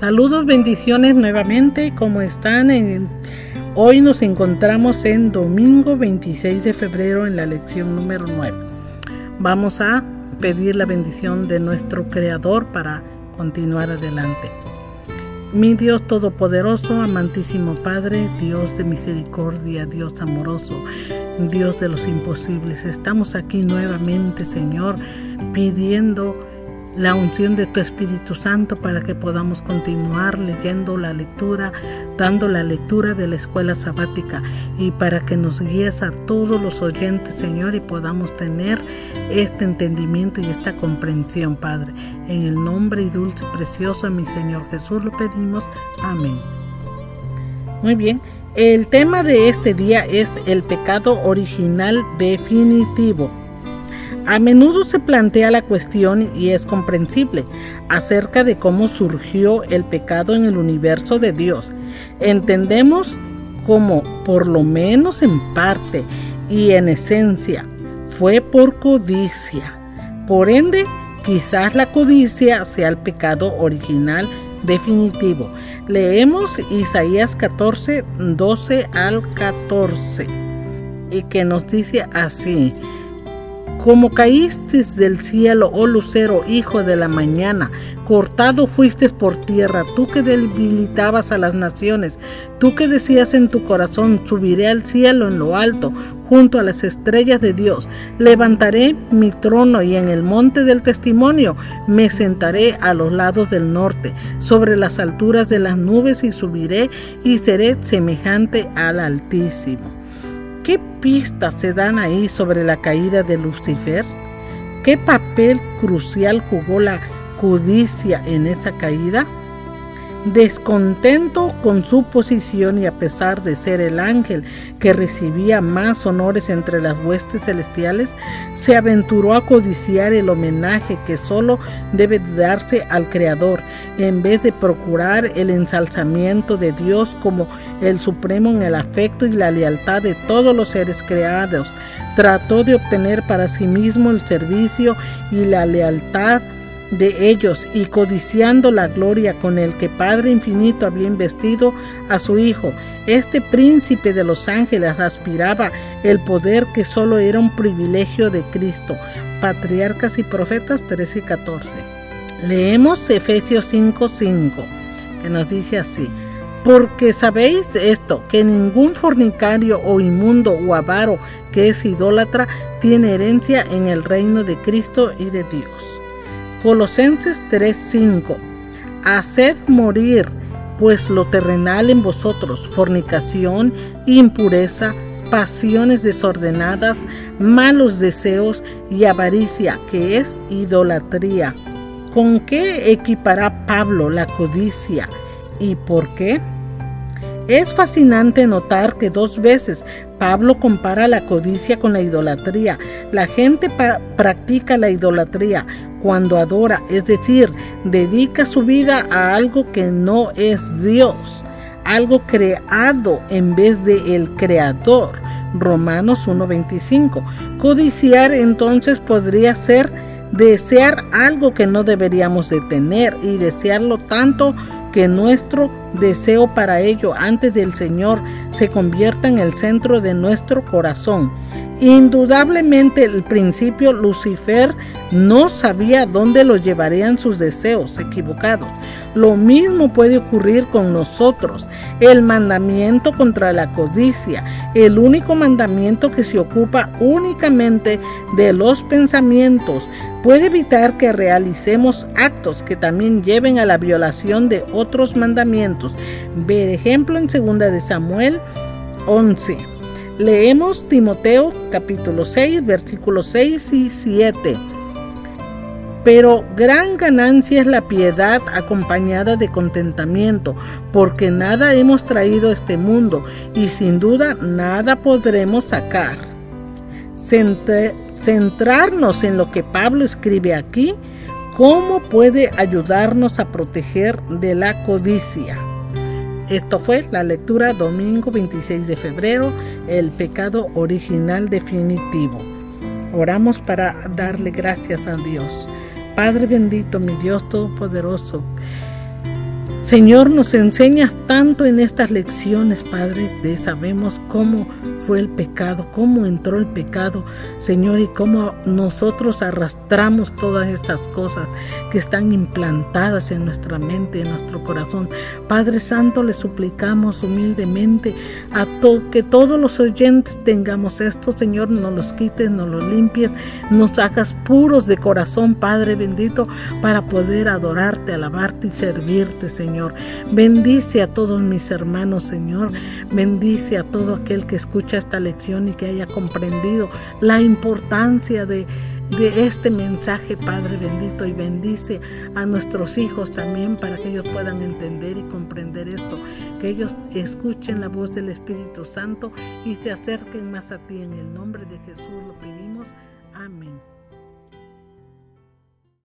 Saludos, bendiciones nuevamente. ¿Cómo están? Hoy nos encontramos en domingo 26 de febrero en la lección número 9. Vamos a pedir la bendición de nuestro Creador para continuar adelante. Mi Dios Todopoderoso, amantísimo Padre, Dios de misericordia, Dios amoroso, Dios de los imposibles, estamos aquí nuevamente, Señor, pidiendo la unción de tu Espíritu Santo para que podamos continuar leyendo la lectura, dando la lectura de la escuela sabática y para que nos guíes a todos los oyentes, Señor, y podamos tener este entendimiento y esta comprensión, Padre. En el nombre y dulce precioso de mi Señor Jesús lo pedimos. Amén. Muy bien. El tema de este día es el pecado original definitivo. A menudo se plantea la cuestión, y es comprensible, acerca de cómo surgió el pecado en el universo de Dios. Entendemos como, por lo menos en parte y en esencia, fue por codicia. Por ende, quizás la codicia sea el pecado original definitivo. Leemos Isaías 14, 12 al 14, y que nos dice así. Como caíste del cielo, oh lucero, hijo de la mañana, cortado fuiste por tierra, tú que debilitabas a las naciones, tú que decías en tu corazón, subiré al cielo en lo alto, junto a las estrellas de Dios, levantaré mi trono y en el monte del testimonio me sentaré a los lados del norte, sobre las alturas de las nubes y subiré y seré semejante al Altísimo. ¿Qué pistas se dan ahí sobre la caída de Lucifer? ¿Qué papel crucial jugó la codicia en esa caída? Descontento con su posición y a pesar de ser el ángel que recibía más honores entre las huestes celestiales, se aventuró a codiciar el homenaje que solo debe darse al Creador, en vez de procurar el ensalzamiento de Dios como el supremo en el afecto y la lealtad de todos los seres creados. Trató de obtener para sí mismo el servicio y la lealtad de ellos y codiciando la gloria con el que Padre Infinito había investido a su Hijo. Este príncipe de los ángeles aspiraba el poder que solo era un privilegio de Cristo. Patriarcas y Profetas 13 y 14. Leemos Efesios 5:5, 5, que nos dice así. Porque sabéis esto, que ningún fornicario o inmundo o avaro que es idólatra tiene herencia en el reino de Cristo y de Dios. Colosenses 3:5 Haced morir pues lo terrenal en vosotros, fornicación, impureza, pasiones desordenadas, malos deseos y avaricia, que es idolatría. ¿Con qué equipará Pablo la codicia y por qué? Es fascinante notar que dos veces Pablo compara la codicia con la idolatría. La gente practica la idolatría cuando adora, es decir, dedica su vida a algo que no es Dios, algo creado en vez de el creador. Romanos 1:25. Codiciar entonces podría ser desear algo que no deberíamos de tener y desearlo tanto que nuestro deseo para ello antes del Señor se convierta en el centro de nuestro corazón Indudablemente el principio Lucifer no sabía dónde lo llevarían sus deseos equivocados. Lo mismo puede ocurrir con nosotros. El mandamiento contra la codicia, el único mandamiento que se ocupa únicamente de los pensamientos, puede evitar que realicemos actos que también lleven a la violación de otros mandamientos. Ver ejemplo en 2 de Samuel 11. Leemos Timoteo capítulo 6 versículos 6 y 7. Pero gran ganancia es la piedad acompañada de contentamiento, porque nada hemos traído a este mundo y sin duda nada podremos sacar. Centrarnos en lo que Pablo escribe aquí, ¿cómo puede ayudarnos a proteger de la codicia? Esto fue la lectura domingo 26 de febrero, el pecado original definitivo. Oramos para darle gracias a Dios. Padre bendito, mi Dios todopoderoso, Señor, nos enseñas tanto en estas lecciones, Padre, de sabemos cómo fue el pecado, cómo entró el pecado, Señor, y cómo nosotros arrastramos todas estas cosas que están implantadas en nuestra mente, en nuestro corazón. Padre Santo, le suplicamos humildemente a que todos los oyentes tengamos esto, Señor, nos los quites, nos los limpies, nos hagas puros de corazón, Padre bendito, para poder adorarte, alabarte y servirte. Señor. Bendice a todos mis hermanos, Señor. Bendice a todo aquel que escucha esta lección y que haya comprendido la importancia de de este mensaje, Padre bendito, y bendice a nuestros hijos también para que ellos puedan entender y comprender esto, que ellos escuchen la voz del Espíritu Santo y se acerquen más a ti. En el nombre de Jesús lo pedimos.